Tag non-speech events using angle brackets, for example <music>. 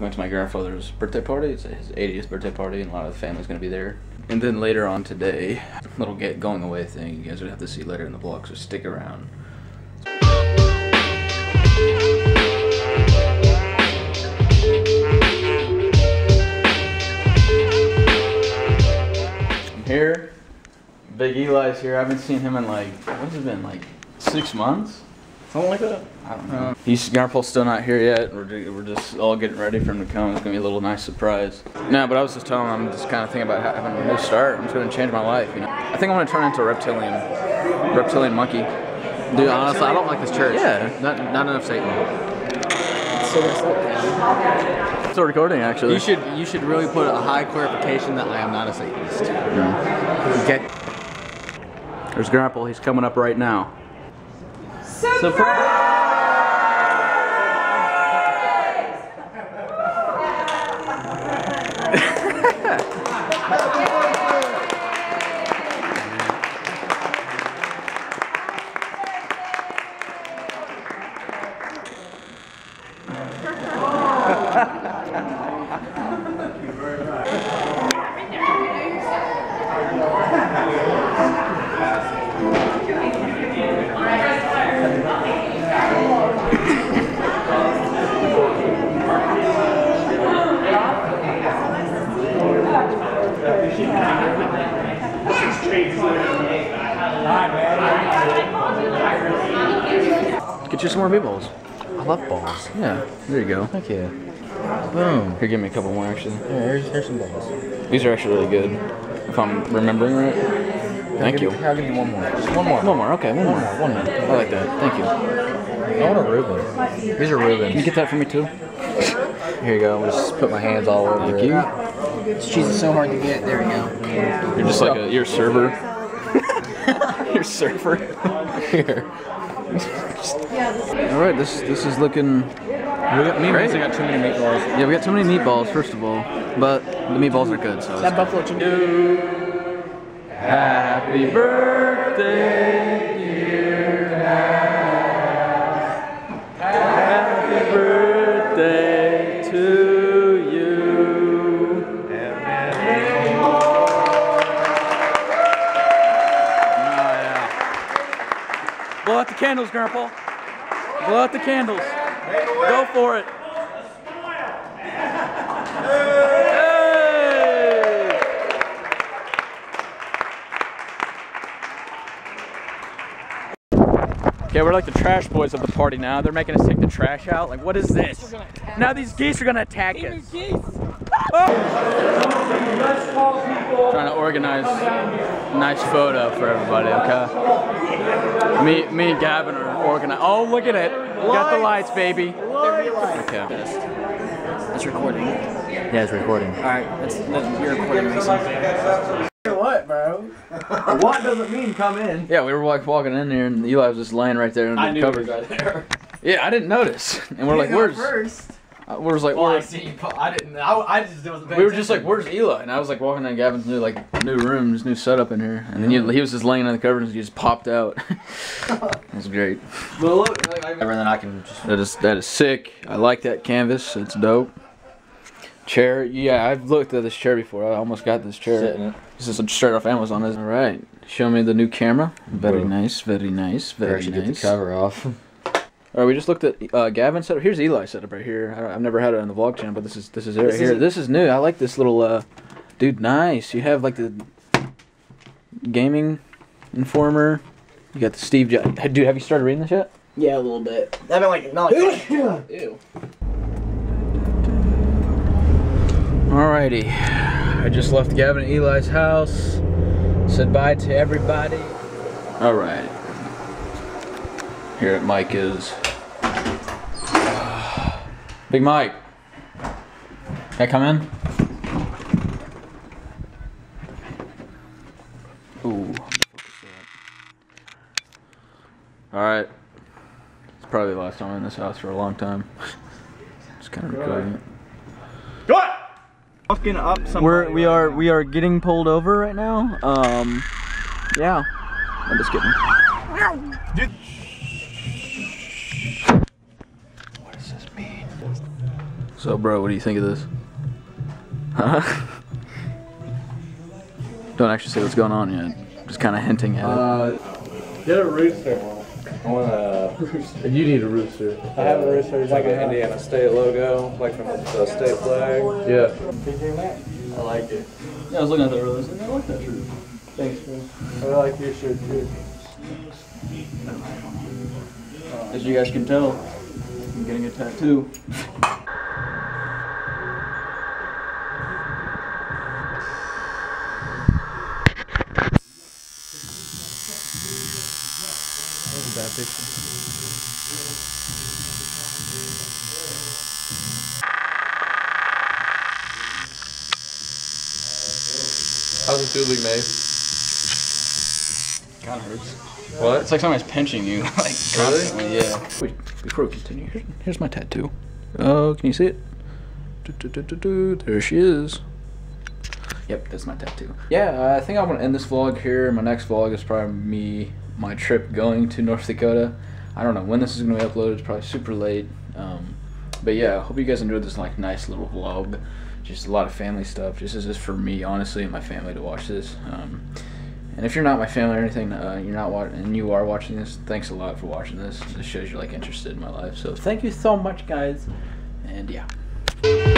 Went to my grandfather's birthday party. It's his 80th birthday party, and a lot of the family's gonna be there. And then later on today, little get going away thing. You guys would have to see later in the vlog, so stick around. I'm here. Big Eli's here. I haven't seen him in like what's it been like six months, something like that. I don't know. Uh, he's Grandpa's still not here yet. We're, we're just all getting ready for him to come. It's gonna be a little nice surprise. No, but I was just telling him I'm just kind of thinking about having a new start. I'm just gonna change my life. You know, I think I'm gonna turn into a reptilian, reptilian monkey. Dude, honestly, I don't like this church. Yeah. Not, not enough Satan. Still recording actually. You should you should really put a high clarification that I am not a Satanist. Get There's Grandpa. He's coming up right now. Get you some more meatballs. I love balls. Yeah. There you go. Thank you. Boom. Here, give me a couple more actually. Here's, here's some balls. These are actually really good. If I'm remembering right. Thank you. I'll give you one more. Just one more. One more. Okay. One more. One more. I like that. Thank you. I want a Reuben. These are Can you get that for me too? Here you go. I'll just put my hands all over Thank it. you. This cheese is so hard to get. There we go. You're just like a you're a server. <laughs> you're a server. Here. All right. This this is looking. We got, me and Great. Got too many meatballs. Yeah, we got too many meatballs first of all, but the meatballs are good. So. That buffalo chicken. Happy birthday, out the candles, Grandpa. Blow out the candles. Go for it. Hey! Okay, we're like the trash boys of the party now. They're making us take the trash out. Like, what is this? Now these geese are gonna attack us. Trying to organize a nice photo for everybody, okay? Me, me and Gavin are organizing. Oh, look at it. We got the lights, baby. Okay. It's recording. Yeah, it's recording. All right, that's, that's you're recording, Masson. What, bro? what doesn't mean come in. Yeah, we were like walking in there, and Eli was just laying right there under I the knew covers. he was right there. Yeah, I didn't notice, and we're like, "Where's?" first? Uh, we was like, Well, I see. you- I didn't. I, I just wasn't. We were just like, "Where's Eli?" And I was like walking in Gavin's new like new room, his new setup in here, and then you, he was just laying on the covers, and he just popped out. <laughs> it was great. Well, look, like, I, And I can just. That is that is sick. I like that canvas. It's dope. Chair, yeah, I've looked at this chair before. I almost got this chair. Sit. This is a straight off Amazon. Is. All right, show me the new camera. Very Whoa. nice, very nice, very First, you get the nice. cover off. All right, we just looked at uh, Gavin's setup. Here's Eli's setup right here. I, I've never had it on the vlog channel, but this is this is it right This here. is- This is new. I like this little uh, dude. Nice. You have like the gaming informer. You got the Steve. Jo- dude, have you started reading this yet? yeah, a little bit. I've been like, not like, ew. Alrighty. I just left Gavin and Eli's house. Said bye to everybody. Alright. Here at Mike is. Big Mike. Can I come in? Ooh. Alright. It's probably the last time I'm in this house for a long time. Just kind of recording it. Fucking up. We're we are we are getting pulled over right now. Um, yeah. I'm just kidding. So So, bro, what do you think of this? Huh? Don't actually say what's going on yet. Just kind of hinting at it. Uh, get a rooster. I want a. Rooster. You need a rooster. I have a rooster. It's like an Indiana State logo, like from the state flag. Yeah. I like it. Yeah, I was looking at that earlier. I like that shirt. Thanks, man. I like your shirt too. As you guys can tell, I'm getting a tattoo. How's it feel being made? Kind of hurts. What? It's like somebody's pinching you, <laughs> like constantly. Yeah. Wait, before we continue, here's, here's my tattoo. Oh, can you see it? Do, do, do, do, do. There she is. Yep, that's my tattoo. Yeah, I think I'm gonna end this vlog here. My next vlog is probably me, my trip going to North Dakota. I don't know when this is gonna be uploaded. It's probably super late. Um, but yeah, I hope you guys enjoyed this like nice little vlog. Just a lot of family stuff. Just this is for me, honestly, and my family to watch this. Um, and if you're not my family or anything, uh, you're not watching, and you are watching this, thanks a lot for watching this. This shows you're like interested in my life. So thank you so much, guys. And yeah.